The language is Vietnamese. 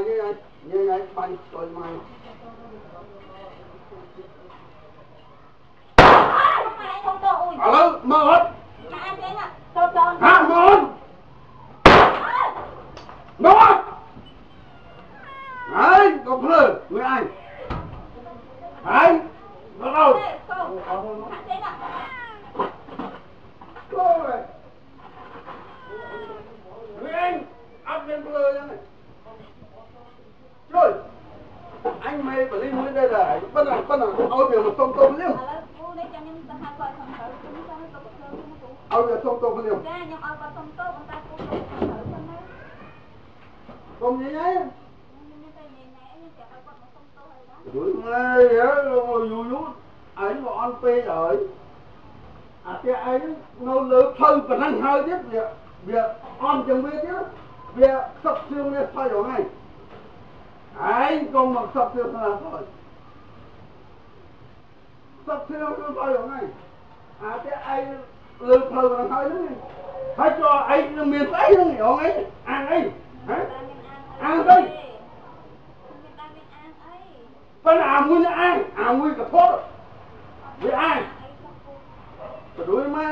mà như này như này phần rồi mà alo mơ hết hả mơ hết mơ hết đấy đồ phơ người anh đấy bắt đầu. Cô ơi anh mày bởi lý mới đây là anh bắt anh bắt anh ôi biểu một tông tông liêu. Ôi biểu tông tông liêu. Không nhỉ nhỉ Đuổi nghe vậy rồi dù dù Anh mà ăn phê rồi À cái anh nó lỡ thơ và hơi tiếp. Việc Việc ăn chẳng biết chứ Việc sắp xương nghe thay đổi ngay ឯងកុំមកសັບទៀតណាគាត់សັບទៀតទៅបើយ៉ាងណាអាតែឯងលើផ្លូវនឹងហើយហ្នឹងហើយចូលឯងនឹងមានស្អីហ្នឹងហងអីអានអីហ៎អានទៅប៉ុន្តែអាមួយនឹងអានអាមួយកពុលវាអានព្រោះម៉ែ